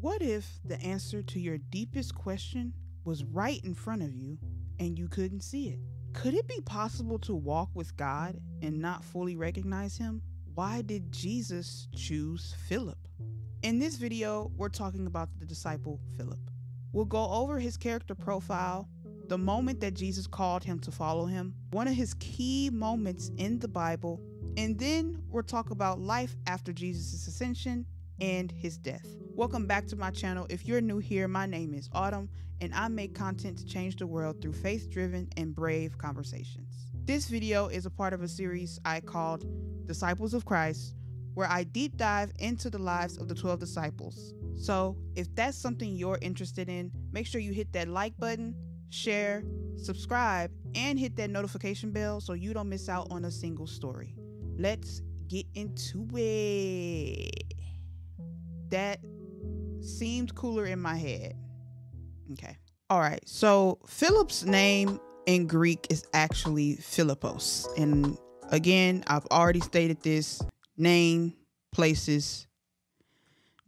What if the answer to your deepest question was right in front of you and you couldn't see it? Could it be possible to walk with God and not fully recognize Him? Why did Jesus choose Philip? In this video, we're talking about the disciple Philip. We'll go over his character profile, the moment that Jesus called him to follow him, one of his key moments in the Bible, and then we'll talk about life after Jesus' ascension and his death. Welcome back to my channel. If you're new here, my name is Autumn, and I make content to change the world through faith driven and brave conversations. This video is a part of a series I called Disciples of Christ, where I deep dive into the lives of the 12 disciples. So, if that's something you're interested in, make sure you hit that like button, share, subscribe, and hit that notification bell so you don't miss out on a single story. Let's get into it that seemed cooler in my head. Okay. All right. So Philip's name in Greek is actually Philippos. And again, I've already stated this name, places.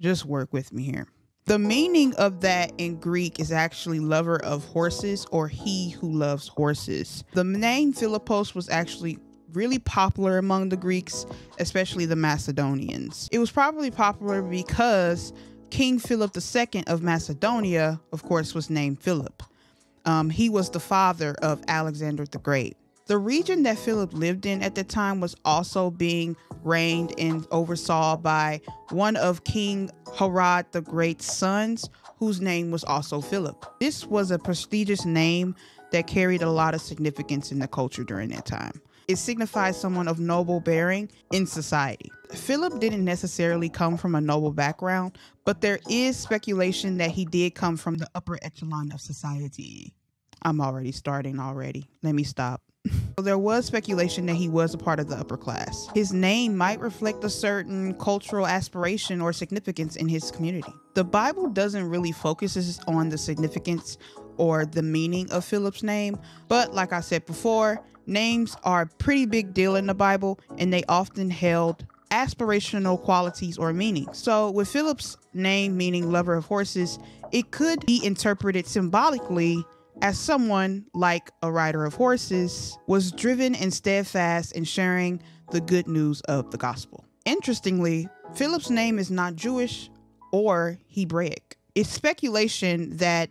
Just work with me here. The meaning of that in Greek is actually lover of horses or he who loves horses. The name Philippos was actually really popular among the Greeks, especially the Macedonians. It was probably popular because King Philip II of Macedonia, of course, was named Philip. Um, he was the father of Alexander the Great. The region that Philip lived in at the time was also being reigned and oversaw by one of King Herod the Great's sons, whose name was also Philip. This was a prestigious name that carried a lot of significance in the culture during that time. It signifies someone of noble bearing in society. Philip didn't necessarily come from a noble background, but there is speculation that he did come from the upper echelon of society. I'm already starting already. Let me stop. So there was speculation that he was a part of the upper class. His name might reflect a certain cultural aspiration or significance in his community. The Bible doesn't really focus on the significance or the meaning of Philip's name, but like I said before, names are a pretty big deal in the Bible and they often held aspirational qualities or meanings. So, with Philip's name meaning lover of horses, it could be interpreted symbolically as someone like a rider of horses was driven and steadfast in sharing the good news of the gospel. Interestingly, Philip's name is not Jewish or Hebraic. It's speculation that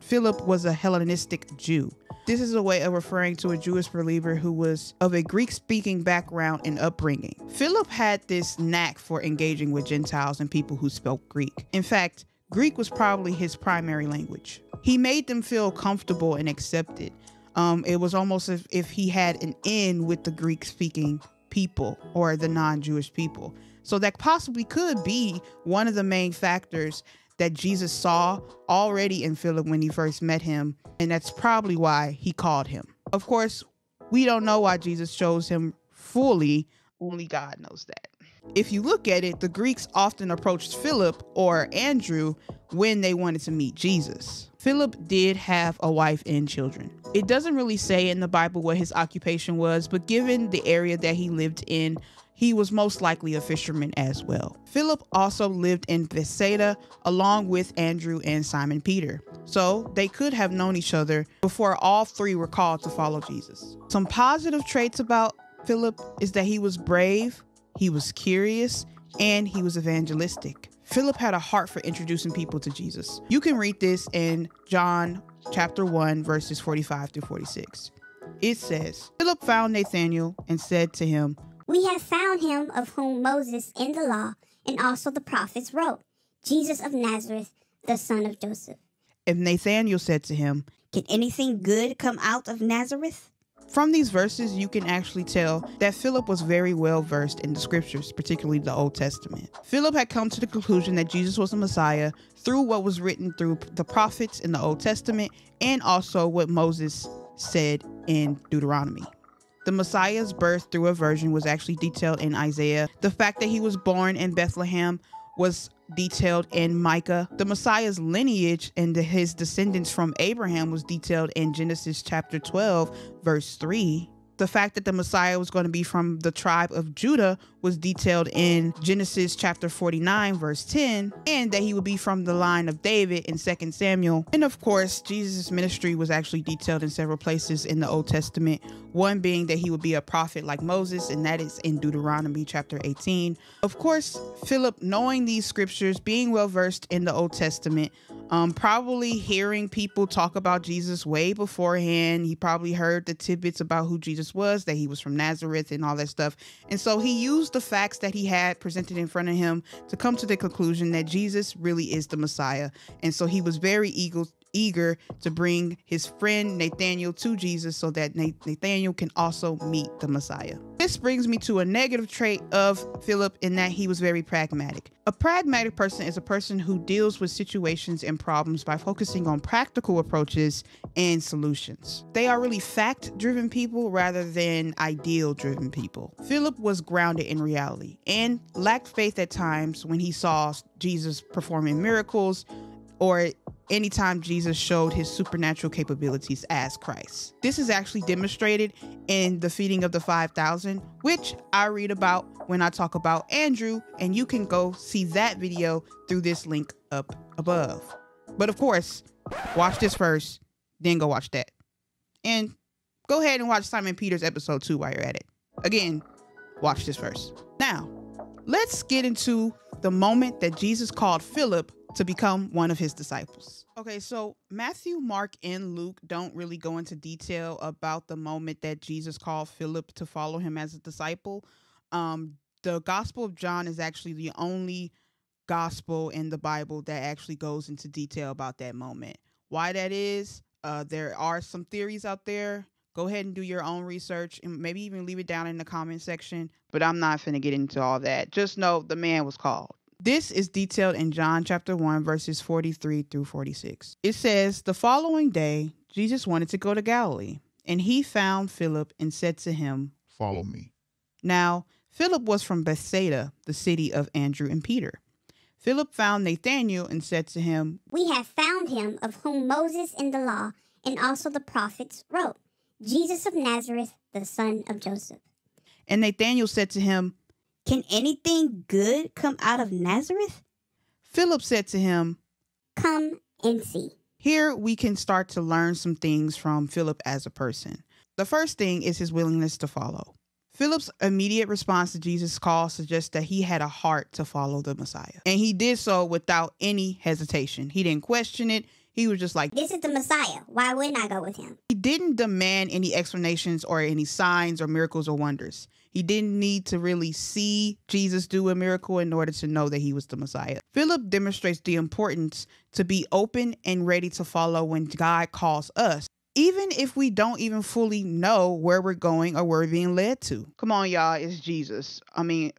Philip was a Hellenistic Jew. This is a way of referring to a Jewish believer who was of a Greek speaking background and upbringing. Philip had this knack for engaging with Gentiles and people who spoke Greek. In fact, Greek was probably his primary language. He made them feel comfortable and accepted. Um, it was almost as if he had an in with the Greek speaking people or the non Jewish people. So that possibly could be one of the main factors that Jesus saw already in Philip when he first met him, and that's probably why he called him. Of course, we don't know why Jesus chose him fully, only God knows that. If you look at it, the Greeks often approached Philip or Andrew when they wanted to meet Jesus. Philip did have a wife and children. It doesn't really say in the Bible what his occupation was, but given the area that he lived in, he was most likely a fisherman as well. Philip also lived in Bethsaida along with Andrew and Simon Peter, so they could have known each other before all three were called to follow Jesus. Some positive traits about Philip is that he was brave, he was curious, and he was evangelistic. Philip had a heart for introducing people to Jesus. You can read this in John chapter 1 verses 45 through 46. It says, Philip found Nathanael and said to him, we have found him of whom Moses in the law and also the prophets wrote, Jesus of Nazareth, the son of Joseph. And Nathanael said to him, Can anything good come out of Nazareth? From these verses, you can actually tell that Philip was very well versed in the scriptures, particularly the Old Testament. Philip had come to the conclusion that Jesus was the Messiah through what was written through the prophets in the Old Testament and also what Moses said in Deuteronomy. The Messiah's birth through a virgin was actually detailed in Isaiah. The fact that he was born in Bethlehem was detailed in Micah. The Messiah's lineage and his descendants from Abraham was detailed in Genesis chapter 12, verse 3. The fact that the Messiah was going to be from the tribe of Judah was detailed in Genesis chapter 49, verse 10, and that he would be from the line of David in 2 Samuel. And of course, Jesus' ministry was actually detailed in several places in the Old Testament, one being that he would be a prophet like Moses, and that is in Deuteronomy chapter 18. Of course, Philip, knowing these scriptures, being well versed in the Old Testament, um, probably hearing people talk about Jesus way beforehand. He probably heard the tidbits about who Jesus was, that he was from Nazareth and all that stuff. And so he used the facts that he had presented in front of him to come to the conclusion that Jesus really is the Messiah. And so he was very eager, eager to bring his friend Nathaniel to Jesus so that Nathaniel can also meet the Messiah. This brings me to a negative trait of Philip in that he was very pragmatic. A pragmatic person is a person who deals with situations and problems by focusing on practical approaches and solutions. They are really fact driven people rather than ideal driven people. Philip was grounded in reality and lacked faith at times when he saw Jesus performing miracles or anytime Jesus showed his supernatural capabilities as Christ. This is actually demonstrated in the feeding of the 5,000, which I read about when I talk about Andrew, and you can go see that video through this link up above. But of course, watch this first, then go watch that. And go ahead and watch Simon Peters episode 2 while you're at it. Again, watch this first. Now, let's get into the moment that Jesus called Philip to become one of his disciples. Okay, so Matthew, Mark, and Luke don't really go into detail about the moment that Jesus called Philip to follow him as a disciple. Um, the Gospel of John is actually the only gospel in the Bible that actually goes into detail about that moment. Why that is, uh, there are some theories out there. Go ahead and do your own research and maybe even leave it down in the comment section. But I'm not going to get into all that. Just know the man was called. This is detailed in John chapter 1, verses 43 through 46. It says, The following day, Jesus wanted to go to Galilee, and he found Philip and said to him, Follow me. Now, Philip was from Bethsaida, the city of Andrew and Peter. Philip found Nathanael and said to him, We have found him of whom Moses in the law and also the prophets wrote, Jesus of Nazareth, the son of Joseph. And Nathanael said to him, can anything good come out of Nazareth? Philip said to him, Come and see. Here we can start to learn some things from Philip as a person. The first thing is his willingness to follow. Philip's immediate response to Jesus' call suggests that he had a heart to follow the Messiah. And he did so without any hesitation. He didn't question it. He was just like, This is the Messiah. Why wouldn't I go with him? He didn't demand any explanations or any signs or miracles or wonders. He didn't need to really see Jesus do a miracle in order to know that he was the Messiah. Philip demonstrates the importance to be open and ready to follow when God calls us, even if we don't even fully know where we're going or where we're being led to. Come on, y'all, it's Jesus. I mean,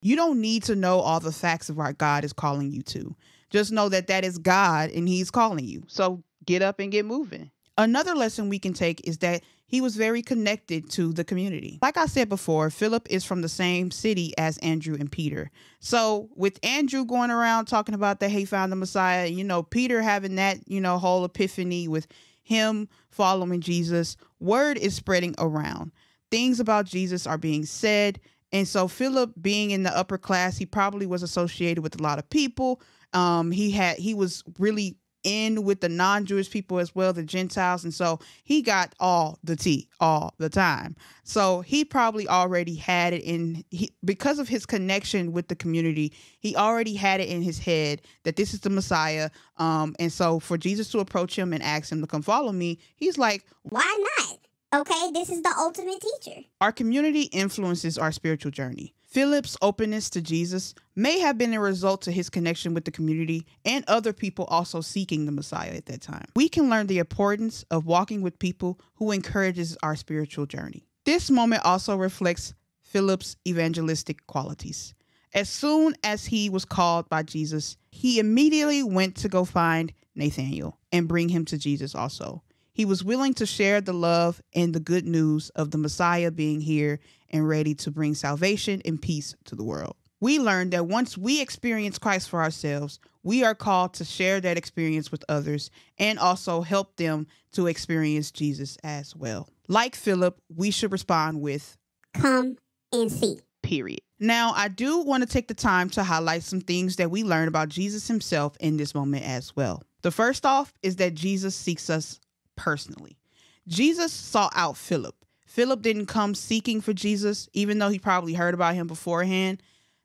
you don't need to know all the facts of what God is calling you to. Just know that that is God and He's calling you. So get up and get moving. Another lesson we can take is that he was very connected to the community. Like I said before, Philip is from the same city as Andrew and Peter. So with Andrew going around talking about that he found the Messiah, you know, Peter having that, you know, whole epiphany with him following Jesus, word is spreading around. Things about Jesus are being said. And so Philip being in the upper class, he probably was associated with a lot of people. Um, he had he was really in with the non-Jewish people as well, the Gentiles, and so he got all the tea all the time. So he probably already had it in he, because of his connection with the community. He already had it in his head that this is the Messiah. Um, and so for Jesus to approach him and ask him to come follow me, he's like, "Why not? Okay, this is the ultimate teacher." Our community influences our spiritual journey. Philip's openness to Jesus may have been a result to his connection with the community and other people also seeking the Messiah at that time. We can learn the importance of walking with people who encourages our spiritual journey. This moment also reflects Philip's evangelistic qualities. As soon as he was called by Jesus, he immediately went to go find Nathanael and bring him to Jesus also. He was willing to share the love and the good news of the Messiah being here and ready to bring salvation and peace to the world. We learned that once we experience Christ for ourselves, we are called to share that experience with others and also help them to experience Jesus as well. Like Philip, we should respond with, Come and see. Period. Now, I do want to take the time to highlight some things that we learn about Jesus himself in this moment as well. The first off is that Jesus seeks us personally. Jesus sought out Philip. Philip didn't come seeking for Jesus, even though he probably heard about him beforehand.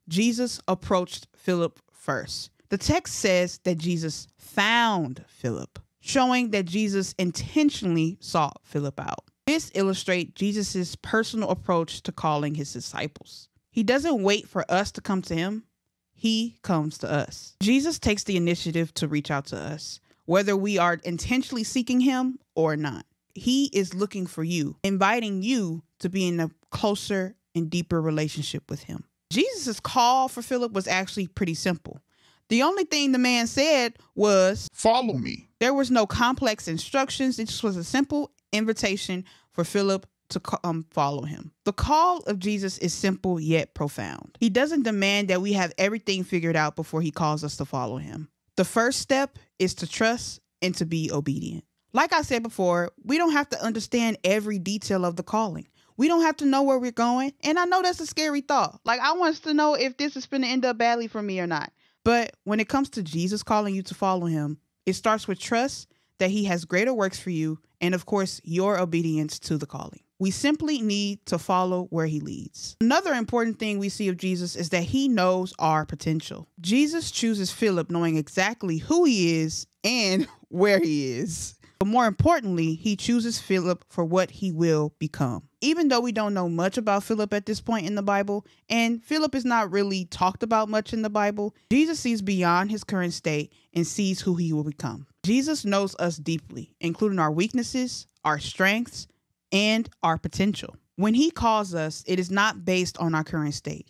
Jesus approached Philip first. The text says that Jesus found Philip, showing that Jesus intentionally sought Philip out. This illustrates Jesus' personal approach to calling his disciples. He doesn't wait for us to come to him, he comes to us. Jesus takes the initiative to reach out to us, whether we are intentionally seeking him or not. He is looking for you, inviting you to be in a closer and deeper relationship with him. Jesus' call for Philip was actually pretty simple. The only thing the man said was, Follow me. There was no complex instructions. It just was a simple invitation for Philip to um, follow him. The call of Jesus is simple yet profound. He doesn't demand that we have everything figured out before he calls us to follow him. The first step is to trust and to be obedient. Like I said before, we don't have to understand every detail of the calling. We don't have to know where we're going. And I know that's a scary thought. Like, I want us to know if this is going to end up badly for me or not. But when it comes to Jesus calling you to follow him, it starts with trust that he has greater works for you and, of course, your obedience to the calling. We simply need to follow where he leads. Another important thing we see of Jesus is that he knows our potential. Jesus chooses Philip knowing exactly who he is and where he is. But more importantly, he chooses Philip for what he will become. Even though we don't know much about Philip at this point in the Bible, and Philip is not really talked about much in the Bible, Jesus sees beyond his current state and sees who he will become. Jesus knows us deeply, including our weaknesses, our strengths, and our potential. When He calls us, it is not based on our current state,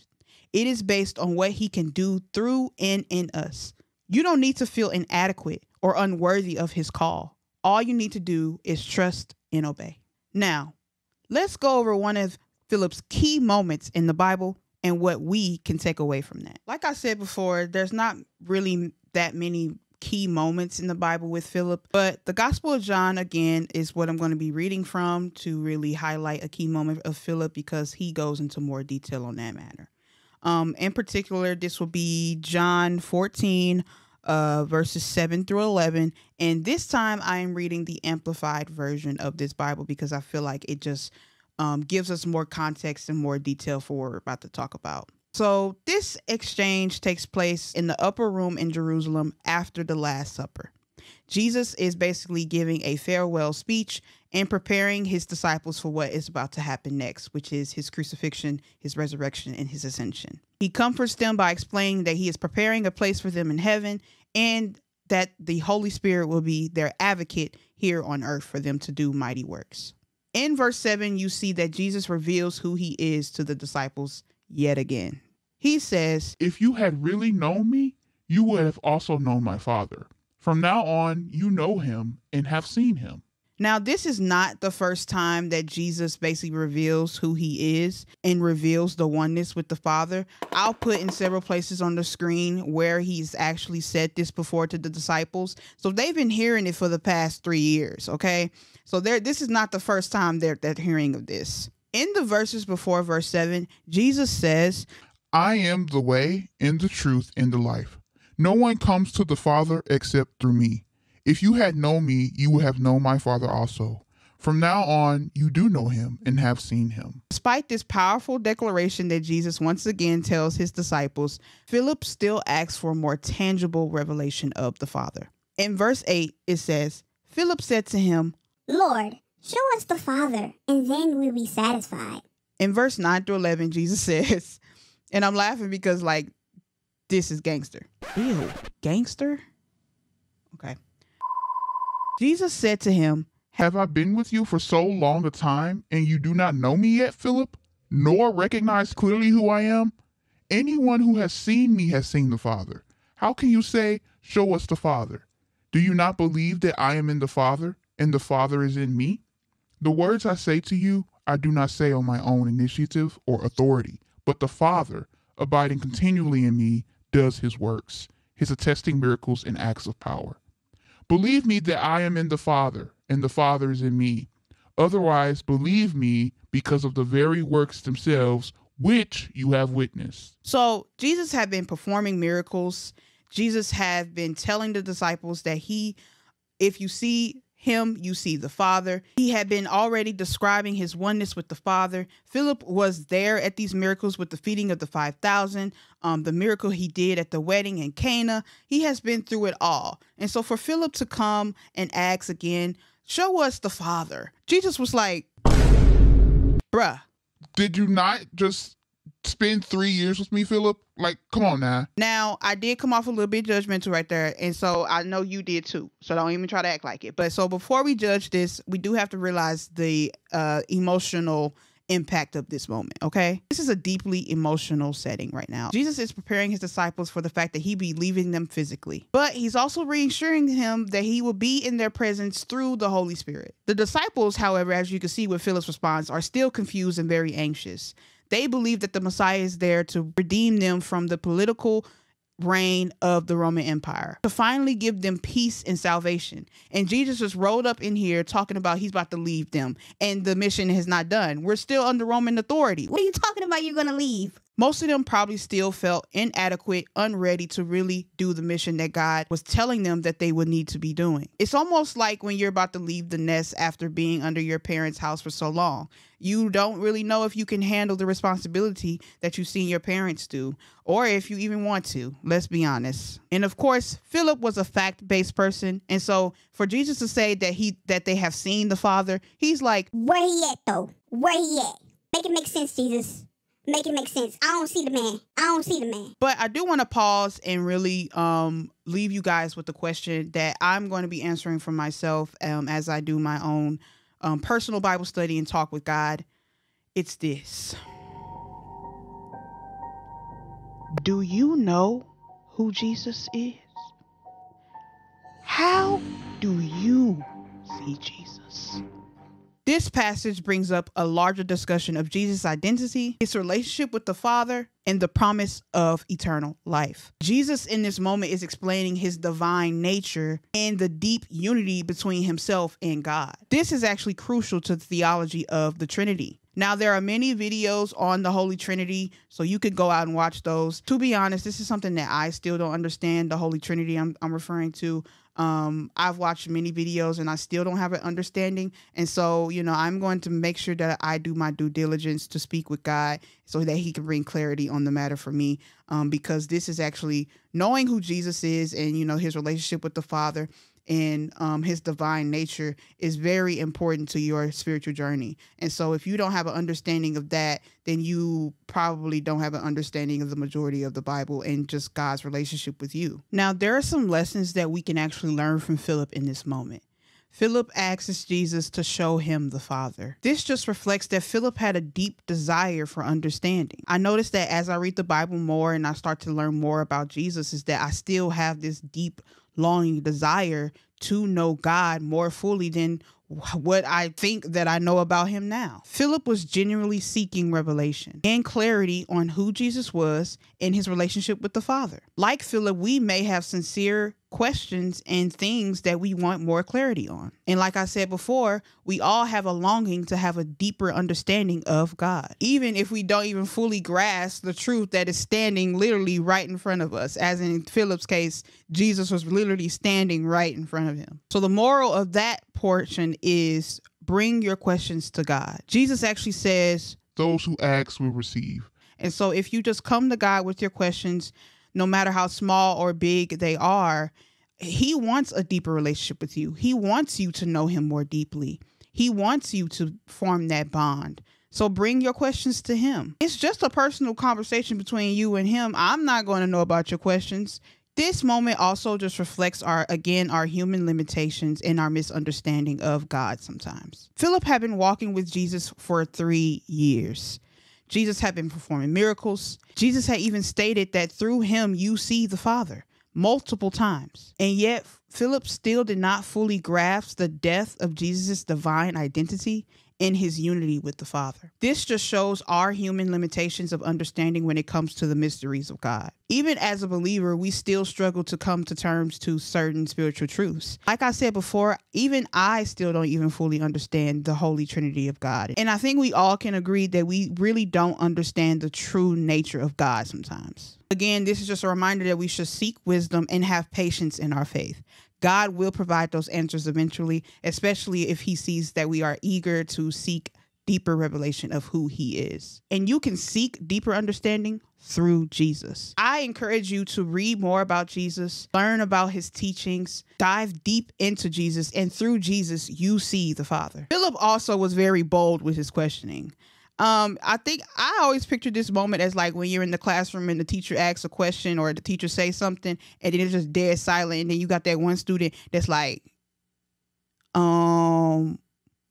it is based on what He can do through and in us. You don't need to feel inadequate or unworthy of His call. All you need to do is trust and obey. Now, let's go over one of Philip's key moments in the Bible and what we can take away from that. Like I said before, there's not really that many key moments in the Bible with Philip. But the Gospel of John, again, is what I'm going to be reading from to really highlight a key moment of Philip because he goes into more detail on that matter. Um, in particular, this will be John 14, uh, verses 7 through 11. And this time I am reading the amplified version of this Bible because I feel like it just um, gives us more context and more detail for what we're about to talk about. So, this exchange takes place in the upper room in Jerusalem after the Last Supper. Jesus is basically giving a farewell speech and preparing his disciples for what is about to happen next, which is his crucifixion, his resurrection, and his ascension. He comforts them by explaining that he is preparing a place for them in heaven and that the Holy Spirit will be their advocate here on earth for them to do mighty works. In verse 7, you see that Jesus reveals who he is to the disciples yet again. He says, If you had really known me, you would have also known my Father. From now on, you know him and have seen him. Now, this is not the first time that Jesus basically reveals who he is and reveals the oneness with the Father. I'll put in several places on the screen where he's actually said this before to the disciples. So they've been hearing it for the past three years, okay? So there this is not the first time they're, they're hearing of this. In the verses before verse 7, Jesus says, I am the way and the truth and the life. No one comes to the Father except through me. If you had known me, you would have known my Father also. From now on, you do know him and have seen him. Despite this powerful declaration that Jesus once again tells his disciples, Philip still asks for a more tangible revelation of the Father. In verse 8, it says, Philip said to him, Lord, show us the Father, and then we'll be satisfied. In verse 9 through 11, Jesus says, and I'm laughing because like this is gangster. Ew, gangster? Okay. Jesus said to him, Have I been with you for so long a time, and you do not know me yet, Philip, nor recognize clearly who I am? Anyone who has seen me has seen the Father. How can you say, Show us the Father? Do you not believe that I am in the Father, and the Father is in me? The words I say to you, I do not say on my own initiative or authority but the Father, abiding continually in me, does his works, his attesting miracles and acts of power. Believe me that I am in the Father, and the Father is in me. Otherwise, believe me because of the very works themselves which you have witnessed. So Jesus had been performing miracles. Jesus had been telling the disciples that he, if you see him, you see the Father. He had been already describing his oneness with the Father. Philip was there at these miracles with the feeding of the 5,000, um, the miracle he did at the wedding in Cana. He has been through it all. And so for Philip to come and ask again, show us the Father, Jesus was like, bruh. Did you not just spend three years with me, Philip? Like, come on now. Now, I did come off a little bit judgmental right there, and so I know you did too. So don't even try to act like it. But so before we judge this, we do have to realize the uh, emotional impact of this moment, okay? This is a deeply emotional setting right now. Jesus is preparing his disciples for the fact that he be leaving them physically, but he's also reassuring him that he will be in their presence through the Holy Spirit. The disciples, however, as you can see with Philip's response, are still confused and very anxious. They believe that the Messiah is there to redeem them from the political reign of the Roman Empire, to finally give them peace and salvation. And Jesus just rolled up in here talking about he's about to leave them and the mission is not done. We're still under Roman authority. What are you talking about? You're going to leave? Most of them probably still felt inadequate, unready to really do the mission that God was telling them that they would need to be doing. It's almost like when you're about to leave the nest after being under your parents' house for so long. You don't really know if you can handle the responsibility that you've seen your parents do, or if you even want to. Let's be honest. And of course, Philip was a fact-based person, and so for Jesus to say that he that they have seen the Father, he's like, Where he at though? Where he at? Make it make sense, Jesus make it make sense. I don't see the man. I don't see the man. But I do want to pause and really um leave you guys with the question that I'm going to be answering for myself um as I do my own um personal Bible study and talk with God. It's this. Do you know who Jesus is? How do you see Jesus? This passage brings up a larger discussion of Jesus' identity, his relationship with the Father, and the promise of eternal life. Jesus, in this moment, is explaining his divine nature and the deep unity between himself and God. This is actually crucial to the theology of the Trinity. Now, there are many videos on the Holy Trinity, so you could go out and watch those. To be honest, this is something that I still don't understand the Holy Trinity I'm, I'm referring to. Um, I've watched many videos and I still don't have an understanding. And so, you know, I'm going to make sure that I do my due diligence to speak with God so that He can bring clarity on the matter for me. Um, because this is actually knowing who Jesus is and, you know, His relationship with the Father and um, his divine nature is very important to your spiritual journey. And so, if you don't have an understanding of that, then you probably don't have an understanding of the majority of the Bible and just God's relationship with you. Now, there are some lessons that we can actually learn from Philip in this moment. Philip asks Jesus to show him the Father. This just reflects that Philip had a deep desire for understanding. I notice that as I read the Bible more and I start to learn more about Jesus, is that I still have this deep longing desire to know God more fully than what I think that I know about him now. Philip was genuinely seeking revelation and clarity on who Jesus was in his relationship with the Father. Like Philip, we may have sincere questions and things that we want more clarity on. And like I said before, we all have a longing to have a deeper understanding of God, even if we don't even fully grasp the truth that is standing literally right in front of us. As in Philip's case, Jesus was literally standing right in front of him. So the moral of that portion is bring your questions to God. Jesus actually says, Those who ask will receive. And so if you just come to God with your questions, no matter how small or big they are, he wants a deeper relationship with you. He wants you to know him more deeply. He wants you to form that bond. So bring your questions to him. It's just a personal conversation between you and him. I'm not going to know about your questions. This moment also just reflects our again our human limitations and our misunderstanding of God sometimes. Philip had been walking with Jesus for 3 years. Jesus had been performing miracles. Jesus had even stated that through him you see the Father multiple times. And yet, Philip still did not fully grasp the depth of Jesus' divine identity in his unity with the Father. This just shows our human limitations of understanding when it comes to the mysteries of God. even as a believer, we still struggle to come to terms to certain spiritual truths. Like I said before, even I still don't even fully understand the Holy Trinity of God. And I think we all can agree that we really don't understand the true nature of God sometimes. Again, this is just a reminder that we should seek wisdom and have patience in our faith. God will provide those answers eventually, especially if He sees that we are eager to seek deeper revelation of who He is. And you can seek deeper understanding through Jesus. I encourage you to read more about Jesus, learn about his teachings, dive deep into Jesus, and through Jesus, you see the Father. Philip also was very bold with his questioning. Um, I think I always picture this moment as like when you're in the classroom and the teacher asks a question or the teacher says something and then it's just dead silent and then you got that one student that's like, um,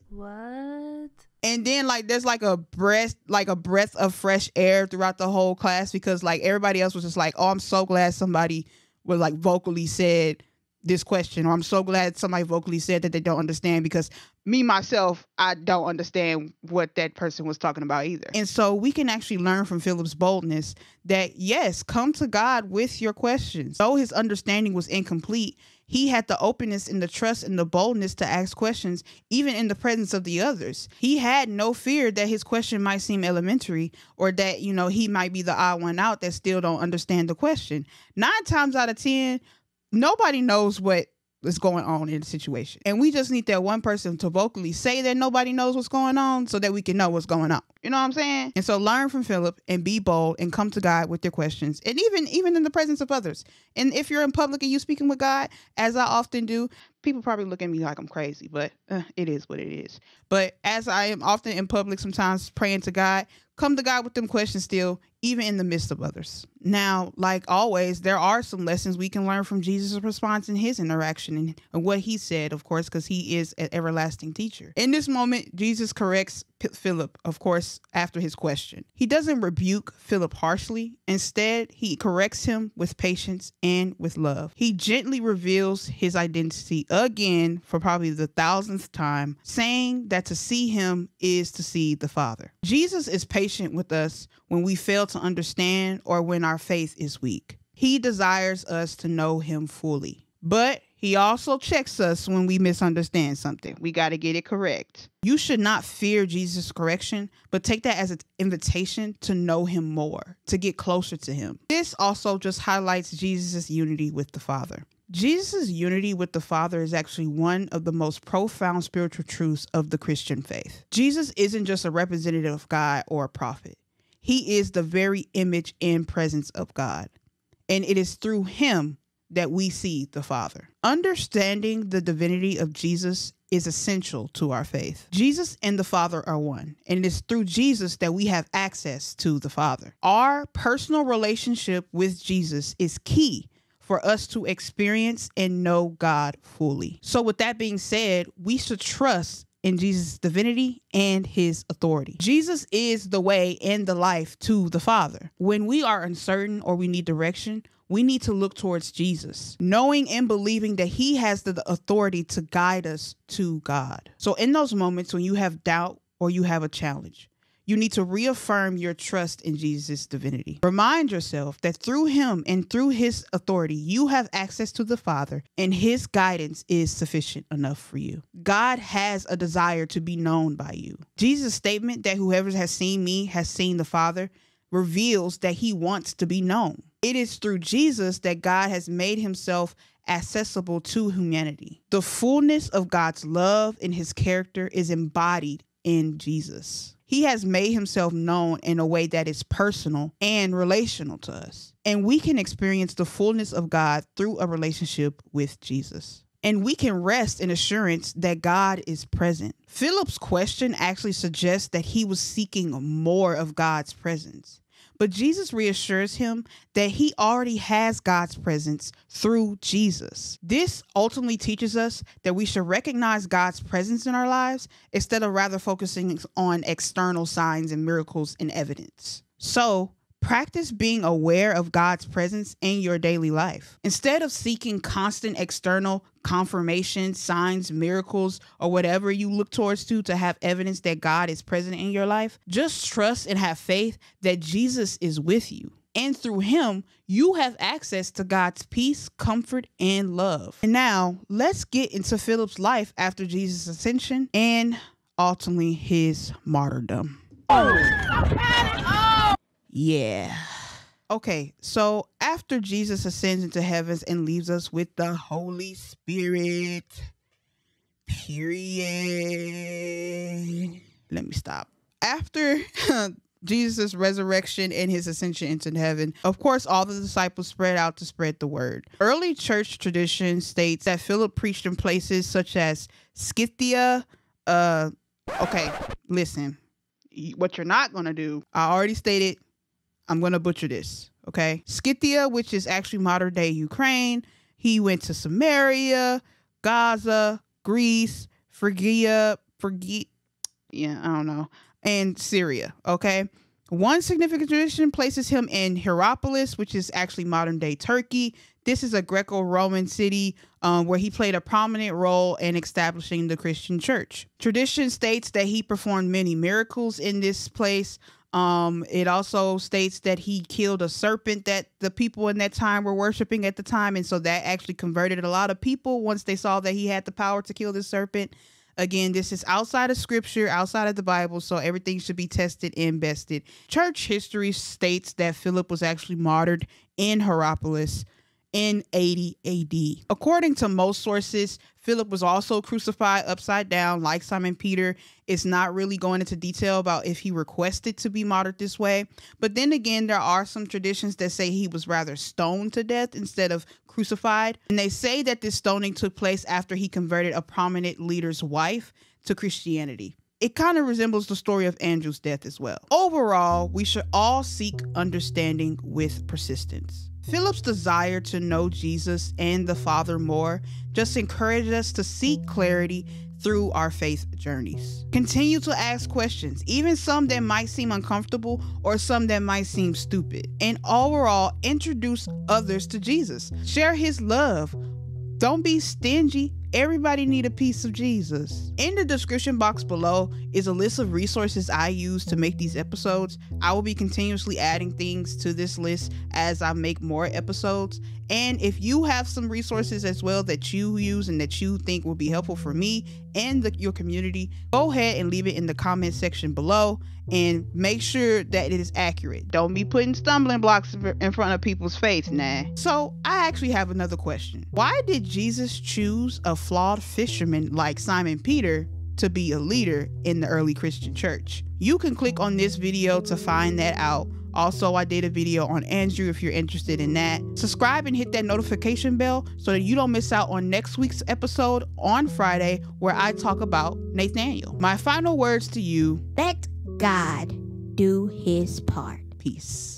What? and then like there's like a breath like a breath of fresh air throughout the whole class because like everybody else was just like oh i'm so glad somebody was like vocally said this question or i'm so glad somebody vocally said that they don't understand because me myself i don't understand what that person was talking about either and so we can actually learn from philip's boldness that yes come to god with your questions though his understanding was incomplete he had the openness and the trust and the boldness to ask questions, even in the presence of the others. He had no fear that his question might seem elementary or that, you know, he might be the odd one out that still don't understand the question. Nine times out of 10, nobody knows what is going on in the situation. And we just need that one person to vocally say that nobody knows what's going on so that we can know what's going on. You know what I'm saying? And so learn from Philip and be bold and come to God with your questions. And even even in the presence of others. And if you're in public and you speaking with God, as I often do, people probably look at me like I'm crazy, but uh, it is what it is. But as I am often in public sometimes praying to God, come to God with them questions still, even in the midst of others. Now, like always, there are some lessons we can learn from Jesus' response in his interaction and, and what he said, of course, because he is an everlasting teacher. In this moment, Jesus corrects Philip, of course, after his question. He doesn't rebuke Philip harshly. Instead, he corrects him with patience and with love. He gently reveals his identity again for probably the thousandth time, saying that to see him is to see the Father. Jesus is patient with us when we fail to understand or when our faith is weak. He desires us to know him fully. But he also checks us when we misunderstand something. We got to get it correct. You should not fear Jesus' correction, but take that as an invitation to know him more, to get closer to him. This also just highlights Jesus' unity with the Father. Jesus' unity with the Father is actually one of the most profound spiritual truths of the Christian faith. Jesus isn't just a representative of God or a prophet, he is the very image and presence of God. And it is through him that we see the Father. Understanding the divinity of Jesus is essential to our faith. Jesus and the Father are one, and it is through Jesus that we have access to the Father. Our personal relationship with Jesus is key for us to experience and know God fully. So, with that being said, we should trust in Jesus' divinity and his authority. Jesus is the way and the life to the Father. When we are uncertain or we need direction, we need to look towards Jesus, knowing and believing that he has the authority to guide us to God. So, in those moments when you have doubt or you have a challenge, you need to reaffirm your trust in Jesus' divinity. Remind yourself that through him and through his authority, you have access to the Father, and his guidance is sufficient enough for you. God has a desire to be known by you. Jesus' statement that whoever has seen me has seen the Father reveals that he wants to be known. It is through Jesus that God has made himself accessible to humanity. The fullness of God's love and his character is embodied in Jesus. He has made himself known in a way that is personal and relational to us. And we can experience the fullness of God through a relationship with Jesus. And we can rest in assurance that God is present. Philip's question actually suggests that he was seeking more of God's presence. But Jesus reassures him that he already has God's presence through Jesus. This ultimately teaches us that we should recognize God's presence in our lives instead of rather focusing on external signs and miracles and evidence. So, practice being aware of God's presence in your daily life. Instead of seeking constant external confirmation, signs, miracles, or whatever you look towards to to have evidence that God is present in your life, just trust and have faith that Jesus is with you. And through him, you have access to God's peace, comfort, and love. And now, let's get into Philip's life after Jesus' ascension and ultimately his martyrdom. Oh. Yeah. Okay, so after Jesus ascends into heavens and leaves us with the Holy Spirit, period. Let me stop. After Jesus' resurrection and his ascension into heaven, of course, all the disciples spread out to spread the word. Early church tradition states that Philip preached in places such as Scythia. Uh, okay, listen. What you're not going to do, I already stated, I'm going to butcher this. Okay. Scythia, which is actually modern day Ukraine. He went to Samaria, Gaza, Greece, Phrygia, Phrygia, yeah, I don't know, and Syria. Okay. One significant tradition places him in Hierapolis, which is actually modern day Turkey. This is a Greco Roman city um, where he played a prominent role in establishing the Christian church. Tradition states that he performed many miracles in this place. Um, it also states that he killed a serpent that the people in that time were worshiping at the time. And so that actually converted a lot of people once they saw that he had the power to kill this serpent. Again, this is outside of scripture, outside of the Bible, so everything should be tested and bested. Church history states that Philip was actually martyred in Hierapolis in 80 AD. According to most sources, Philip was also crucified upside down, like Simon Peter. It's not really going into detail about if he requested to be martyred this way. But then again, there are some traditions that say he was rather stoned to death instead of crucified. And they say that this stoning took place after he converted a prominent leader's wife to Christianity. It kind of resembles the story of Andrew's death as well. Overall, we should all seek understanding with persistence. Philip's desire to know Jesus and the Father more just encouraged us to seek clarity through our faith journeys. Continue to ask questions, even some that might seem uncomfortable or some that might seem stupid. And overall, introduce others to Jesus. Share his love. Don't be stingy. Everybody need a piece of Jesus. In the description box below is a list of resources I use to make these episodes. I will be continuously adding things to this list as I make more episodes. And if you have some resources as well that you use and that you think will be helpful for me and the, your community, go ahead and leave it in the comment section below and make sure that it is accurate. Don't be putting stumbling blocks in front of people's face, nah. So, I actually have another question. Why did Jesus choose a flawed fisherman like Simon Peter to be a leader in the early Christian church? You can click on this video to find that out also, I did a video on Andrew if you're interested in that. Subscribe and hit that notification bell so that you don't miss out on next week's episode on Friday where I talk about Nathaniel. My final words to you Let God do his part. peace.